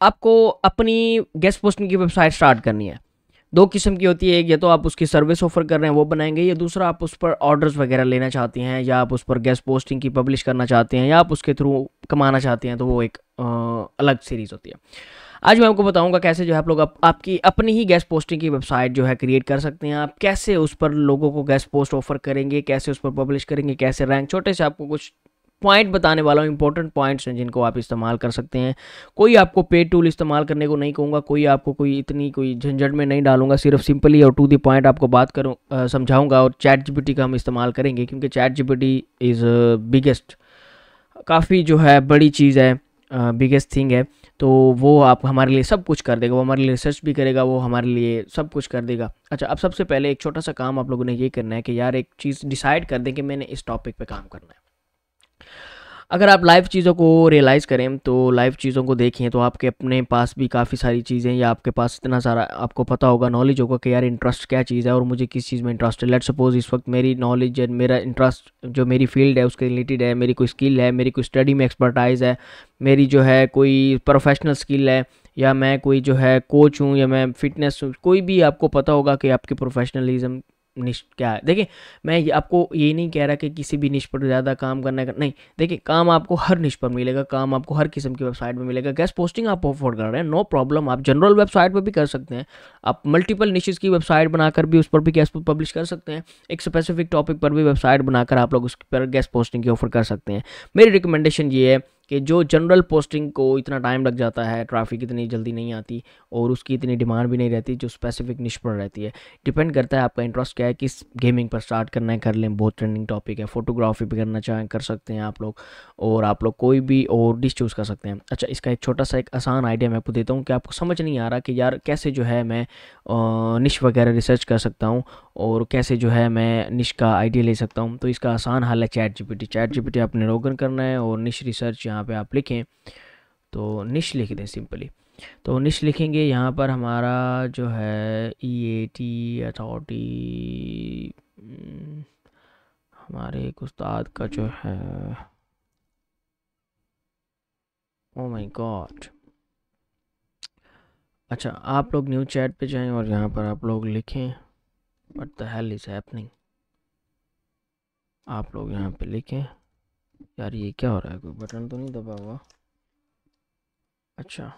आपको अपनी guest posting की वेबसाइट स्टार्ट करनी है। दो किस्म की होती है एक या तो आप उसकी सर्विस ऑफ़र कर रहे हैं वो बनाएँगे या दूसरा आप उस पर ऑर्डर्स वगैरह लेना चाहते हैं या आप उस पर गेस्ट पोस्टिंग की पब्लिश करना चाहते हैं या आप उसके थ्रू कमाना चाहते हैं तो वो एक आ, अलग सीरीज़ होती है। आज मैं आपको बताऊँगा कैसे जो है आप लोग आप, आपकी अपनी ही गेस्ट पोस्टिंग की वेबसाइट जो है क्रिएट कर सकते हैं। आप कैसे उस पर लोगों को गेस्ट पोस्ट ऑफ़र करेंगे कैसे उस पर पब्लिश करेंगे कैसे रैंक छोटे से आपको कुछ पॉइंट बताने वाला हूँ इंपॉर्टेंट पॉइंट्स हैं जिनको आप इस्तेमाल कर सकते हैं। कोई आपको पेड टूल इस्तेमाल करने को नहीं कहूँगा, कोई आपको कोई इतनी, कोई झंझट में नहीं डालूँगा, सिर्फ़ सिंपली और टू दी पॉइंट आपको बात करूँ समझाऊँगा और चैट जी का हम इस्तेमाल करेंगे, क्योंकि चैट जी इज़ बिगेस्ट काफ़ी जो है बड़ी चीज़ है बिगेस्ट थिंग है। तो वो आप हमारे लिए सब कुछ कर देगा, वो हमारे लिए रिसर्च भी करेगा, वो हमारे लिए सब कुछ कर देगा। अच्छा अब सबसे पहले एक छोटा सा काम आप लोगों ने ये करना है कि यार एक चीज़ डिसाइड कर दें कि मैंने इस टॉपिक पे काम करना है। अगर आप लाइव चीज़ों को रियलाइज़ करें तो लाइव चीज़ों को देखें तो आपके अपने पास भी काफ़ी सारी चीज़ें या आपके पास इतना सारा, आपको पता होगा नॉलेज होगा कि यार इंटरेस्ट क्या चीज़ है और मुझे किस चीज़ में इंटरेस्ट है। लेट सपोज़ इस वक्त मेरी नॉलेज है मेरा इंटरेस्ट जो मेरी फ़ील्ड है, उसके रिलेटेड है, मेरी कोई स्किल है, मेरी कोई स्टडी में एक्सपर्टाइज है, मेरी जो है कोई प्रोफेशनल स्किल है, या मैं कोई जो है कोच हूँ, या मैं फिटनेस कोई भी आपको पता होगा कि आपकी प्रोफेशनलिज्म निश, क्या है? देखिए, मैं आपको ये नहीं कह रहा कि किसी भी निश पर ज़्यादा काम करने का नहीं। देखिए, काम आपको हर निश पर मिलेगा, काम आपको हर किस्म की वेबसाइट में मिलेगा। गैस पोस्टिंग आप अफोर्ड कर रहे हैं, नो प्रॉब्लम। आप जनरल वेबसाइट पर भी कर सकते हैं। आप मल्टीपल निशेज़ की वेबसाइट बनाकर भी उस पर भी गैस पब्लिश कर सकते हैं। एक स्पेसिफिक टॉपिक पर भी वेबसाइट बनाकर आप लोग उस पर गैस पोस्टिंग की ऑफ़र कर सकते हैं। मेरी रिकमेंडेशन ये है कि जो जनरल पोस्टिंग को इतना टाइम लग जाता है ट्रैफ़िक इतनी जल्दी नहीं आती और उसकी इतनी डिमांड भी नहीं रहती जो स्पेसिफिक निश पर रहती है। डिपेंड करता है आपका इंटरेस्ट क्या है, किस गेमिंग पर स्टार्ट करना है, कर लें। बहुत ट्रेंडिंग टॉपिक है फोटोग्राफी भी करना चाहें, कर सकते हैं आप लोग और आप लोग कोई भी और डिश चूज़ कर सकते हैं। अच्छा इसका एक छोटा सा एक आसान आइडिया मैं आपको देता हूँ कि आपको समझ नहीं आ रहा कि यार कैसे जो है मैं निश वगैरह रिसर्च कर सकता हूँ और कैसे जो है मैं निश का आइडिया ले सकता हूँ। तो इसका आसान हल है चैट जीपीटी। चैट जीपीटी आपने लॉगन करना है और निश रिसर्च यहाँ पे आप लिखें। तो निश लिख दें सिंपली। तो निश लिखेंगे, यहाँ पर हमारा जो है ई ए टी अथॉरिटी हमारे एक उस्ताद का जो है ओ माय गॉड अच्छा आप लोग न्यू चैट पे जाएँ और यहाँ पर आप लोग लिखें। What the hell is happening आप लोग यहाँ पे लिखें। यार ये क्या हो रहा है? कोई बटन तो नहीं दबा हुआ? अच्छा।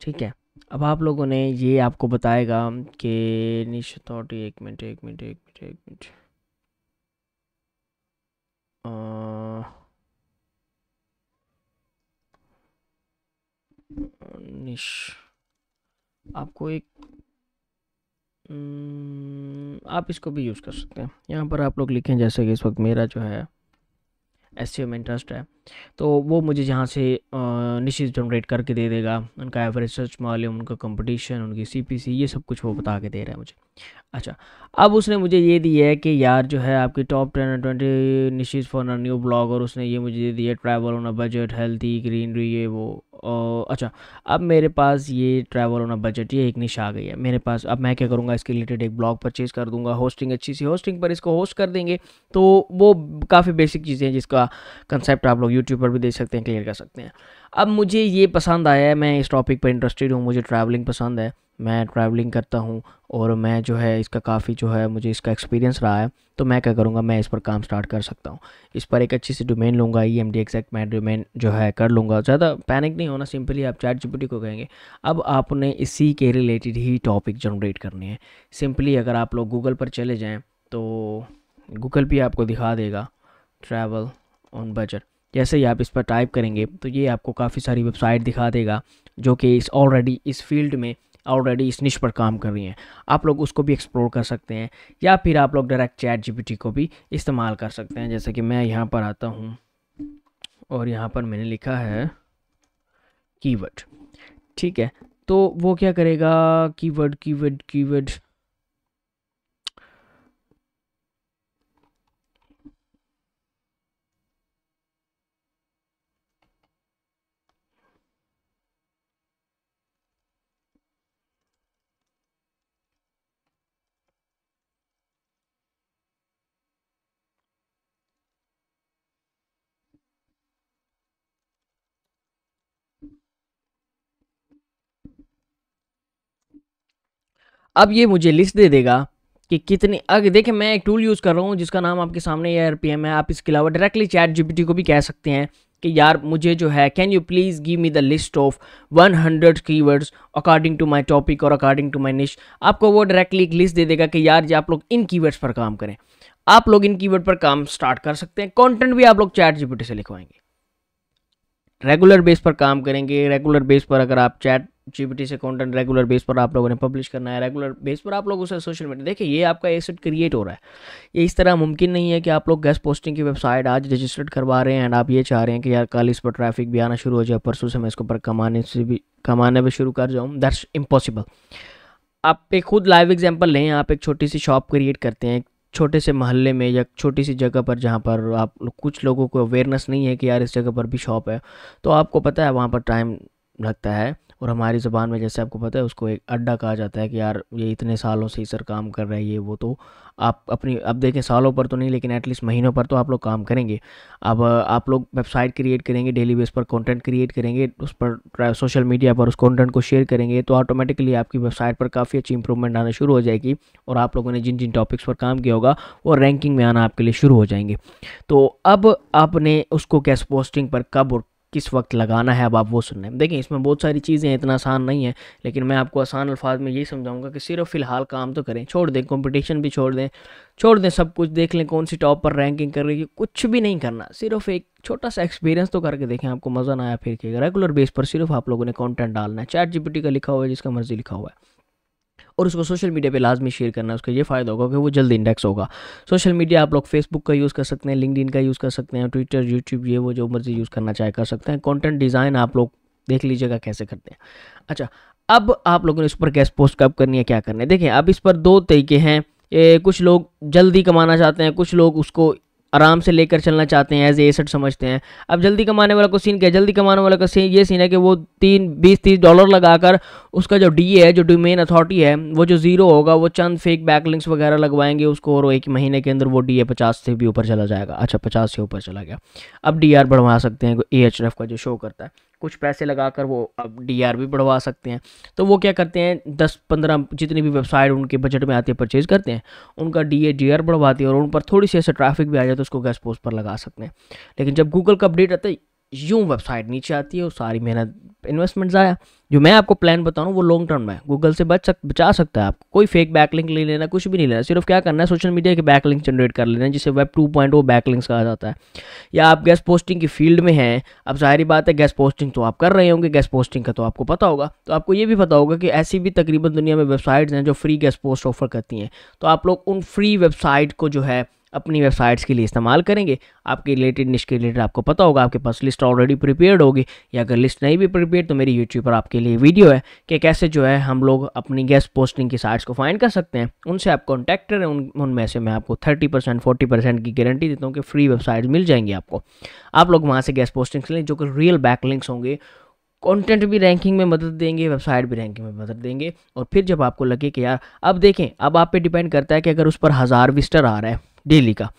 ठीक है। अब आप लोगों ने ये आपको बताएगा कि निश अथॉरिटी एक मिनट एक मिनट एक मिनट एक मिनट। निश। आपको एक आप इसको भी यूज़ कर सकते हैं। यहाँ पर आप लोग लिखें, जैसे कि इस वक्त मेरा जो है एस में इंटरेस्ट है। तो वो मुझे जहाँ से निश्चित जनरेट करके दे देगा। उनका एवरेज सर्च वॉल्यूम उनका कंपटीशन उनकी सीपीसी ये सब कुछ वो बता के दे रहा है मुझे। अच्छा अब उसने मुझे ये दिया है कि यार जो है आपकी top ten twenty niches for new blog और उसने ये मुझे दे दिया travel on a budget healthy greenery ये वो। और अच्छा अब मेरे पास ये ट्रैवल ऑन अ बजट ये एक निश आ गई है। मेरे पास, अब मैं क्या करूँगा, इसके रिलेटेड एक ब्लॉग परचेज़ कर दूँगा। होस्टिंग अच्छी सी होस्टिंग पर इसको होस्ट कर देंगे। तो वो काफ़ी बेसिक चीज़ें हैं जिसका कंसेप्ट आप लोग यूट्यूब पर भी देख सकते हैं क्लियर कर सकते हैं। अब मुझे ये पसंद आया है, मैं इस टॉपिक पर इंटरेस्टेड हूँ, मुझे ट्रैवलिंग पसंद है। मैं ट्रैवलिंग करता हूँ और मैं जो है इसका काफ़ी जो है मुझे इसका एक्सपीरियंस रहा है तो मैं क्या करूँगा, मैं इस पर काम स्टार्ट कर सकता हूँ। इस पर एक अच्छी सी डोमेन लूँगा ई एम डी एक्जैक्ट मैं डोमेन जो है कर लूँगा। ज़्यादा पैनिक नहीं होना सिंपली आप चैट जी को कहेंगे, अब आपने इसी के रिलेटेड ही टॉपिक जनरेट करने हैं। सिंपली अगर आप लोग गूगल पर चले जाएँ तो गूगल भी आपको दिखा देगा ट्रैवल ऑन बजट जैसे ही आप इस पर टाइप करेंगे तो ये आपको काफ़ी सारी वेबसाइट दिखा देगा, जो कि इस ऑलरेडी इस फ़ील्ड में ऑलरेडी इस निश पर काम कर रही हैं। आप लोग उसको भी एक्सप्लोर कर सकते हैं, या फिर आप लोग डायरेक्ट चैट जी को भी इस्तेमाल कर सकते हैं। जैसे कि मैं यहाँ पर आता हूँ, और यहाँ पर मैंने लिखा है कीवर्ड ठीक है तो वो क्या करेगा? कीवर्ड कीवर्ड कीवर्ड अब ये मुझे लिस्ट दे देगा कि कितनी अगर देखिए मैं एक टूल यूज़ कर रहा हूँ, जिसका नाम आपके सामने आर पी एम है। आप इसके अलावा डायरेक्टली चैट जीपीटी को भी कह सकते हैं कि यार, मुझे जो है can you please give me the list of 100 keywords according to my topic और अकॉर्डिंग टू माई निश आपको वो डायरेक्टली एक लिस्ट दे देगा कि यार जी आप लोग इन कीवर्ड्स पर काम करें। आप लोग इन कीवर्ड पर काम स्टार्ट कर सकते हैं। कंटेंट भी आप लोग चैट जीपीटी से लिखवाएँगे। रेगुलर बेस पर काम करेंगे। रेगुलर बेस पर अगर आप चैट जीपीटी से कंटेंट रेगुलर बेस पर आप लोगों ने पब्लिश करना है रेगुलर बेस पर आप लोग उसे सोशल मीडिया देखिए ये आपका एसेट क्रिएट हो रहा है। ये इस तरह मुमकिन नहीं है कि आप लोग गेस्ट पोस्टिंग की वेबसाइट आज रजिस्टर्ड करवा रहे हैं एंड आप ये चाह रहे हैं कि यार कल इस पर ट्रैफ़िक भी आना शुरू हो जाए, परसों से मैं इसके ऊपर कमाने से भी, कमाने भी शुरू कर जाऊँ दैट्स इम्पॉसिबल आप एक खुद लाइव एग्ज़ाम्पल लें, आप एक छोटी सी शॉप क्रिएट करते हैं, छोटे से मोहल्ले में या छोटी सी जगह पर जहाँ पर आप कुछ लोगों को अवेयरनेस नहीं है कि यार इस जगह पर भी शॉप है तो आपको पता है वहाँ पर टाइम लगता है। और हमारी ज़बान में, जैसे आपको पता है, उसको एक अड्डा कहा जाता है कि यार, ये इतने सालों से ही सर काम कर रहा है, ये, वो तो आप अपनी, अब देखें, सालों पर तो नहीं, लेकिन एटलीस्ट महीनों पर तो आप लोग काम करेंगे। अब, आप लोग वेबसाइट क्रिएट करेंगे डेली बेस पर कंटेंट क्रिएट करेंगे, उस पर सोशल मीडिया पर उस कंटेंट को शेयर करेंगे तो ऑटोमेटिकली आपकी वेबसाइट पर काफ़ी अच्छी इंप्रूवमेंट आना शुरू हो जाएगी और आप लोगों ने जिन जिन टॉपिक्स पर काम किया होगा, वो रैंकिंग में आना आपके लिए शुरू हो जाएँगे। तो अब आपने उसको कैश पोस्टिंग पर कब और किस वक्त लगाना है, अब आप वो सुनने। देखिए, इसमें बहुत सारी चीज़ें इतना आसान नहीं है, लेकिन मैं आपको आसान अल्फाज में यही समझाऊँगा कि सिर्फ़ फ़िलहाल काम तो करें, छोड़ दें कंपटीशन भी छोड़ दें छोड़ दें सब कुछ, देख लें कौन सी टॉप पर रैंकिंग कर रही है, कुछ भी नहीं करना, सिर्फ़ एक छोटा सा एक्सपीरियंस तो करके देखें, आपको मज़ा ना आया फिर कि रेगुलर बेस पर सिर्फ़ आप लोगों ने कॉन्टेंट डालना है चैट जीपीटी का लिखा हुआ है, जिसका मर्ज़ी लिखा हुआ है। और उसको सोशल मीडिया पे लाजमी शेयर करना उसका ये फ़ायदा होगा कि वो जल्द इंडेक्स होगा। सोशल मीडिया आप लोग फेसबुक का यूज़ कर सकते हैं लिंकड का यूज़ कर सकते हैं ट्विटर यूट्यूब ये वो जो मर्ज़ी यूज़ करना चाहे कर सकते हैं। कॉन्टेंट डिज़ाइन आप लोग देख लीजिएगा कैसे करते हैं। अच्छा अब आप लोगों ने इस पर कैसे पोस्ट कब करनी है, क्या करना है? देखिए, अब इस पर दो तरीके हैं। कुछ लोग जल्दी कमाना चाहते हैं, कुछ लोग उसको आराम से लेकर चलना चाहते हैं एज ए एसेट समझते हैं। अब जल्दी कमाने वाला को सीन क्या? जल्दी कमाने वाला का सीन ये सीन है कि वो तीन, बीस, तीस डॉलर लगाकर उसका जो डीए है, जो डोमेन अथॉरिटी है, वो जो ज़ीरो होगा, वो चंद फेक बैकलिंक्स वगैरह लगवाएँगे, उसको और एक महीने के अंदर वो डी ए पचास से भी ऊपर चला जाएगा। अच्छा पचास से ऊपर चला गया। अब डी आर बढ़वा सकते हैं ए एच एफ़ का जो शो करता है। कुछ पैसे लगाकर वो अब भी बढ़वा सकते हैं। तो वो क्या करते हैं, दस पंद्रह जितनी भी वेबसाइट उनके बजट में आती है परचेज़ करते हैं, उनका डी ए डी आर बढ़वाती है और उन पर थोड़ी सी ऐसे ट्रैफ़िक भी आ जाए तो उसको गैस पोस्ट पर लगा सकते हैं। लेकिन जब गूगल का अपडेट आता है यूँ वेबसाइट नीचे आती है और सारी मेहनत इन्वेस्टमेंट आया। जो मैं आपको प्लान बता रहा हूँ वो लॉन्ग टर्म में गूगल से बच सक, बचा सकता है आपको कोई फेक बैकलिंक ले लेना, कुछ भी नहीं लेना। सिर्फ़ क्या करना है सोशल मीडिया के बैकलिंक जनरेट कर लेना जिसे वेब टू पॉइंट वो बैकलिंक्स कहा जाता है। या आप गैस पोस्टिंग की फ़ील्ड में हैं, अब ज़ाहिर बात है गैस पोस्टिंग तो आप कर रहे होंगे गैस पोस्टिंग का तो आपको पता होगा। तो आपको ये भी पता होगा कि ऐसी भी तकरीबन दुनिया में वेबसाइट्स हैं जो फ्री गैस पोस्ट ऑफ़र करती हैं। तो आप लोग उन फ्री वेबसाइट को जो है अपनी वेबसाइट्स के लिए इस्तेमाल करेंगे। आपके रिलेटेड निश के रिलेटेड आपको पता होगा, आपके पास लिस्ट ऑलरेडी प्रिपेयर्ड होगी। या अगर लिस्ट नहीं भी प्रिपेयर तो मेरी यूट्यूब पर आपके लिए वीडियो है कि कैसे जो है हम लोग अपनी गेस्ट पोस्टिंग की साइट्स को फाइंड कर सकते हैं। उनसे आप कॉन्टैक्ट करें, उन, उनमें से मैं आपको थर्टी परसेंट फोर्टी परसेंट की गारंटी देता हूँ कि फ्री वेबसाइट मिल जाएँगी आपको। आप लोग वहाँ से गेस्ट पोस्टिंग लें, जो कि रियल बैकलिंक्स होंगे। कंटेंट भी रैंकिंग में मदद देंगे वेबसाइट भी रैंकिंग में मदद देंगे। और फिर जब आपको लगे कि यार, अब देखें, अब आप पे डिपेंड करता है कि अगर उस पर हज़ार विस्टर आ रहा है डेली का।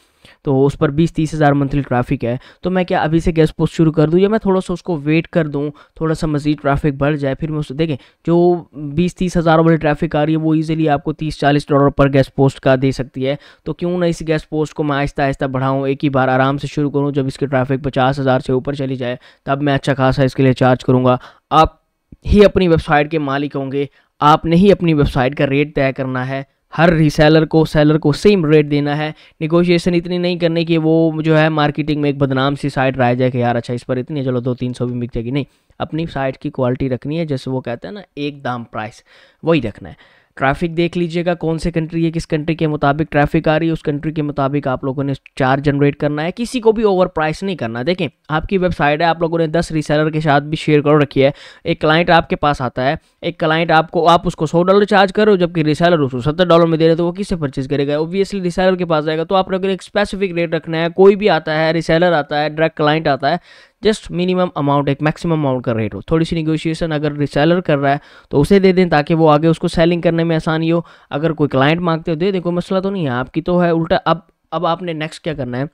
तो उस पर बीस तीस हज़ार मंथली ट्रैफ़िक है। तो मैं क्या अभी से गैस पोस्ट शुरू कर दूँ या मैं थोड़ा सा उसको वेट कर दूँ, थोड़ा सा मज़ीद ट्रैफ़िक बढ़ जाए, फिर मैं उसको देखें, जो बीस तीस हज़ार वाली ट्रैफ़िक आ रही है, वो ईजिली आपको तीस चालीस डॉलर पर गैस पोस्ट का दे सकती है। तो क्यों ना इस गैस पोस्ट को मैं आहिस्ता आहिस्ता बढ़ाऊँ, एक ही बार आराम से शुरू करूँ, जब इसकी ट्रैफ़िक पचास हज़ार से ऊपर चली जाए, तब मैं अच्छा खासा इसके लिए चार्ज करूँगा। आप ही अपनी वेबसाइट के मालिक होंगे, आपने ही अपनी वेबसाइट का रेट तय करना है। हर रीसेलर को सेलर को सेम रेट देना है। निगोशिएशन इतनी नहीं करने की, वो जो है मार्केटिंग में एक बदनाम सी साइट रह जाए कि यार अच्छा इस पर इतनी है, चलो दो तीन सौ भी बिक जाएगी। नहीं, अपनी साइट की क्वालिटी रखनी है, जैसे वो कहते हैं ना, एक दाम प्राइस वही रखना है। ट्रैफ़िक देख लीजिएगा, कौन से कंट्री है किस कंट्री के मुताबिक ट्रैफ़िक आ रही है, उस कंट्री के मुताबिक आप लोगों ने चार्ज जनरेट करना है। किसी को भी ओवर प्राइस नहीं करना। देखें, आपकी वेबसाइट है, आप लोगों ने दस रीसेलर के साथ भी शेयर कर रखी है। एक क्लाइंट आपके पास आता है, एक क्लाइंट आपको, आप उसको सौ डॉलर चार्ज करो जबकि रिसेलर उसको सत्तर डॉलर में दे रहे तो वो किससे परचेज करेगा? ओबियसली रिसेलर के पास जाएगा तो आप लोगों ने एक स्पेसिफिक रेट रखना है। कोई भी आता है रिसेलर आता है डायरेक्ट क्लाइंट आता है जस्ट मिनिमम अमाउंट, एक मैक्सिमम अमाउंट का रेट हो। थोड़ी सी निगोशिएशन अगर रिसेलर कर रहा है तो उसे दे दें ताकि वो आगे उसको सेलिंग करने में आसानी हो। अगर कोई क्लाइंट मांगते हो, दे दें, कोई मसला तो नहीं है, आपकी तो है उल्टा। अब अब आपने नेक्स्ट क्या करना है,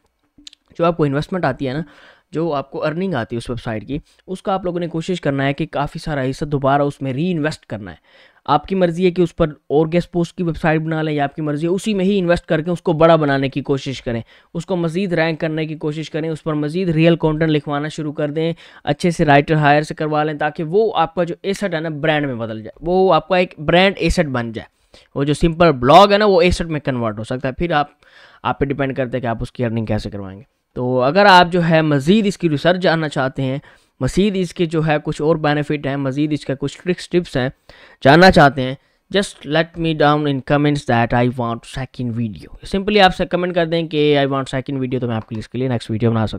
जो आपको इन्वेस्टमेंट आती है ना, जो आपको अर्निंग आती है उस वेबसाइट की, उसका आप लोगों ने कोशिश करना है कि काफ़ी सारा हिस्सा दोबारा उसमें री इन्वेस्ट करना है। आपकी मर्ज़ी है कि उस पर और गेस्ट पोस्ट की वेबसाइट बना लें या आपकी मर्ज़ी है, उसी में ही इन्वेस्ट करके उसको बड़ा बनाने की कोशिश करें। उसको मज़ीद रैंक करने की कोशिश करें, उस पर मज़ीद रियल कॉन्टेंट लिखवाना शुरू कर दें, अच्छे से राइटर हायर से करवा लें, ताकि वो आपका जो एसेट है ना ब्रांड में बदल जाए। वो आपका एक ब्रांड एसेट बन जाए। वो जो सिंपल ब्लॉग है ना, वो एसेट में कन्वर्ट हो सकता है। फिर आप आप पे डिपेंड करते हैं कि आप उसकी अर्निंग कैसे करवाएँगे। तो अगर आप जो है मज़ीद इसकी रिसर्च जानना चाहते हैं मज़ीद इसके जो है कुछ और बेनिफिट हैं, मज़ीद इसका कुछ ट्रिक्स टिप्स हैं, जानना चाहते हैं just let me down in comments that I want second video simply आपसे कमेंट कर दें कि आई वॉन्ट सेकेंड वीडियो तो मैं आपके लिए इसके लिए नेक्स्ट वीडियो बना सकता